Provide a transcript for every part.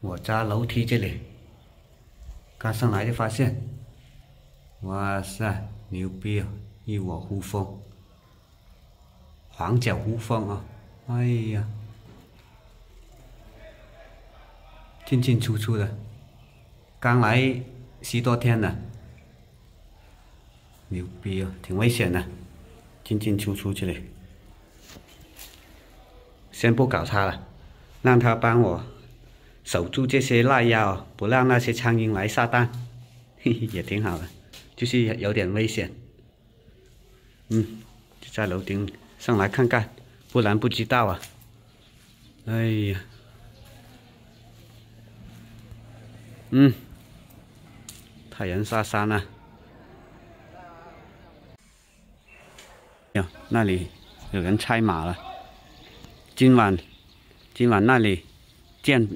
我家楼梯这里，刚上来就发现，哇塞，牛逼啊！一窝胡蜂，黄脚胡蜂啊！哎呀，进进出出的，刚来十多天了，牛逼啊，挺危险的，进进出出这里，先不搞它了，让它帮我。守住这些赖药，不让那些苍蝇来下蛋，嘿嘿，也挺好的，就是有点危险。嗯，就在楼顶上来看看，不然不知道啊。哎呀，嗯，太阳下山了。哟，那里有人拆马了。今晚，今晚那里建。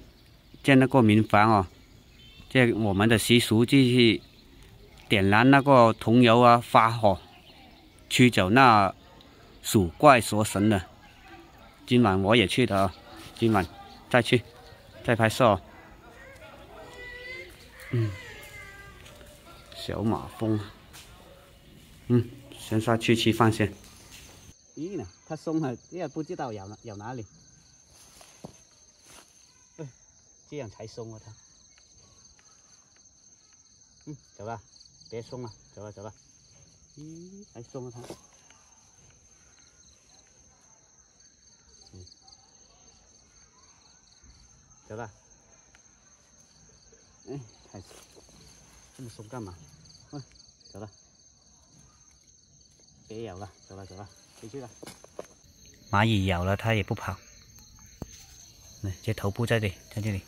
建那个民房哦，这我们的习俗就是点燃那个桐油啊，发火驱走那鼠怪蛇神的。今晚我也去的啊，今晚再去再拍摄哦。嗯，小马蜂，嗯，先下去吃饭先。咦呢，它松了，也不知道咬哪咬哪里。这样才松啊，它。嗯，走了，别松了，走了走了。咦，还松啊它。嗯，走了。哎，太这么松干嘛？嗯，走了。别咬了，走了走了，回去了。蚂蚁咬了它也不跑。这头部在这里，在这里。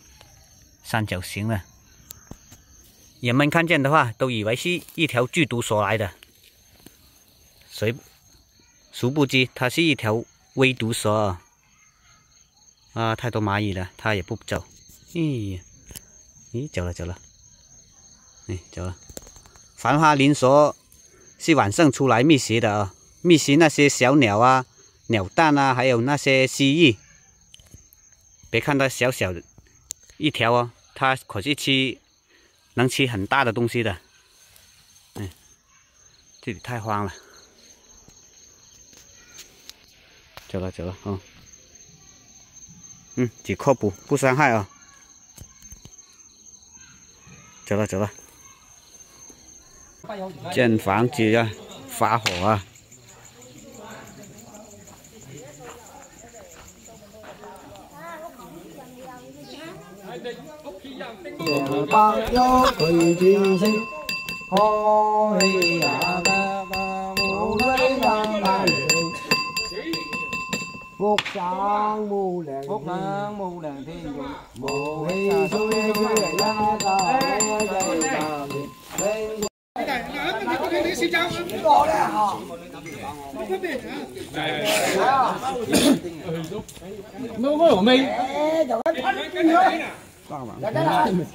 三角形了，人们看见的话都以为是一条剧毒蛇来的，谁殊不知它是一条微毒蛇啊！啊太多蚂蚁了，它也不走。咦，咦，走了走了，哎，走了。繁花林蛇是晚上出来觅食的啊，觅食那些小鸟啊、鸟蛋啊，还有那些蜥蜴。别看它小小的。一条哦，它可是吃，能吃很大的东西的。嗯，这里太荒了，走了走了啊。嗯，只靠谱不伤害啊。走了走了，建房子啊，发火啊。bác nhớ cười chuyên sinh hô hi hạ ta ta lấy nam ba phúc sáng mù phúc sáng mù thiên dụng mù hi suy suy ta lê ta lê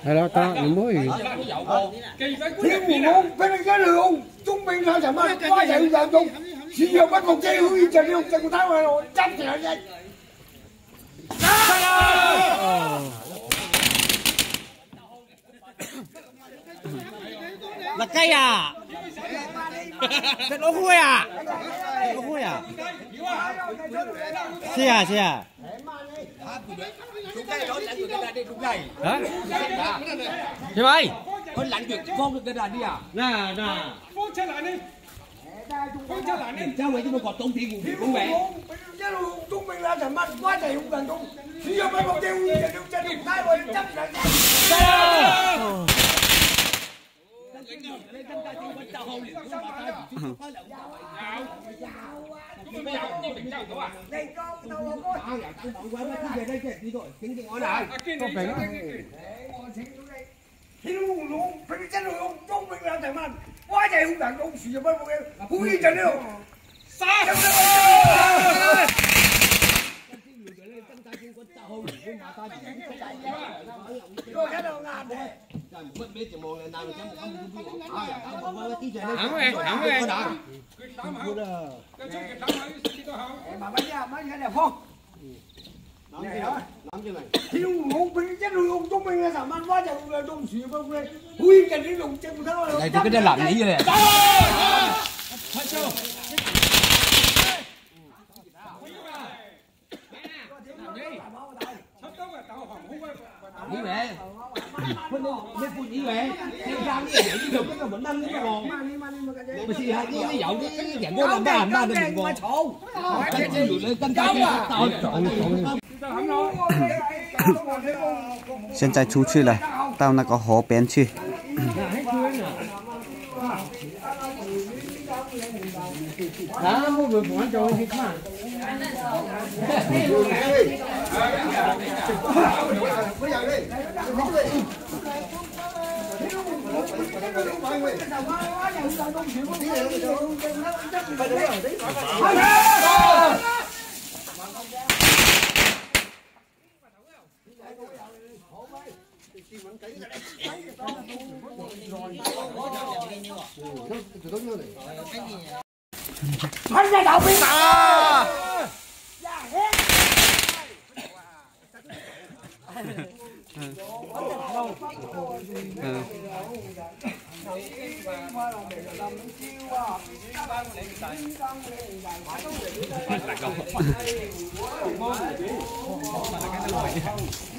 hay là ta những bố gì? Thiếu gì không? Bên anh cái đường, trung bình là chẳng mất, có chạy làm chung. Chỉ giờ bắt một cây hư chạy đi, chạy con tao rồi, chắc thì nó nhanh. Là cây à? Thật lỗ khui à? Lỗ khui à? Xe à, xe à? Hả? Thì mày Con lạnh chuyện phong được cái đàn đi à? Nè nè Phong chơi lại đi Phong chơi lại đi Sao vậy chứ mà còn tốn tiền của cũng vậy Chứ chúng mình là thằng mắt quá trời không cần không Chỉ do mấy con tiêu là đừng chân đừng thay rồi chấp lại lên chân ta tiêu bên tao hôn liền chúng mà ta chỉ có phải là đây con có tao tao quá về đây đi có phải thì luôn luôn phải chết mình là thằng man quá đàn ông sử dụng bao nhiêu đi chân đâu sao rồi cái đầu Hẳn rồi, hẳn rồi. Mà mấy mấy cái này phong. thiếu ngôn binh chết rồi ông chúng mình là sao man quá chẳng là đông xì bao nhiêu huy cái đi đồng chân thắng rồi này thì cái đây làm gì vậy Đi 现在出去了，到那个河边去。Đã muốn cho hết mà. Hãy subscribe cho kênh Ghiền Mì Gõ Để không bỏ lỡ những video hấp dẫn Mana kau pergi? Ah! Hãy subscribe cho kênh Ghiền Mì Gõ Để không bỏ lỡ những video hấp dẫn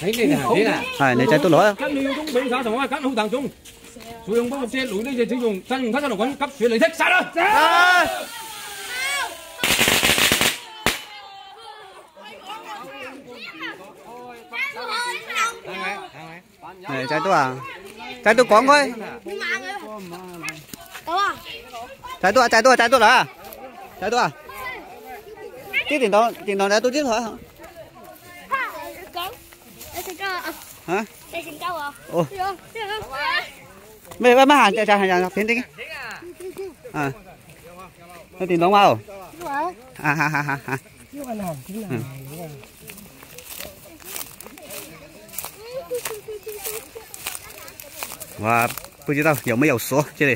thấy này là thế là à này trái tôi lỗi không bên xã tổng các không thằng chung sử dụng bao xe lũ đây sử dụng sang dùng các sản phẩm cấp phía lấy thích xa rồi Này trái tôi à? Trái tôi quán thôi. Trái tôi à, trái tôi à, trái tôi à? Trái tôi à? Cái thoại, điện thoại này tôi tiếp thôi hả? Hả? Ồ. Mày mày hàng chạy chạy hàng tiến tiến. À. Tiền đâu mau? À ha ha ha ha. mà không biết đâu nhiều mấy dầu số chứ đi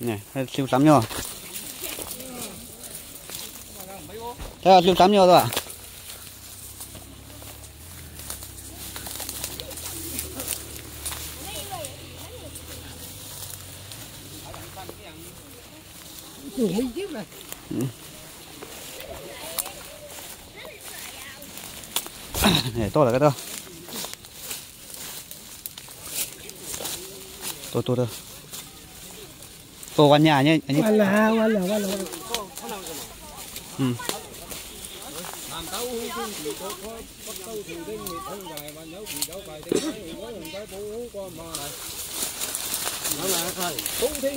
này siêu sắm nhau à? thế là siêu sắm nhau thôi ạ à? Này to là cái đó to to to to quanh nhà nhé anh Wala, wala, wala. ừ. Cũng thế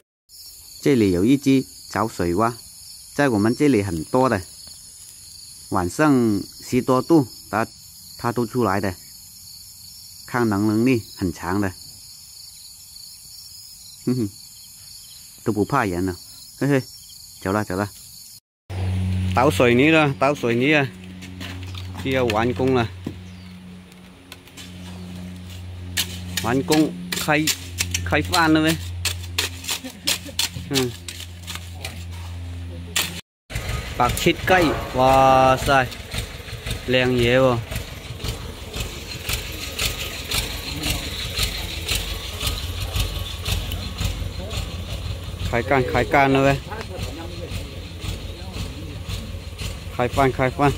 这里有一只找水蛙，在我们这里很多的，晚上十多度，它它都出来的，抗能能力很强的，哼哼，都不怕人了，嘿嘿，走了走了，倒水泥了，倒水泥啊，就要完工了。完工开开饭了呗 hoàn công khai khai phan nữa ừ. bạc chít cây. Wow, sai. Leng dễ vô. Khai can khai can nữa khai phan khai phan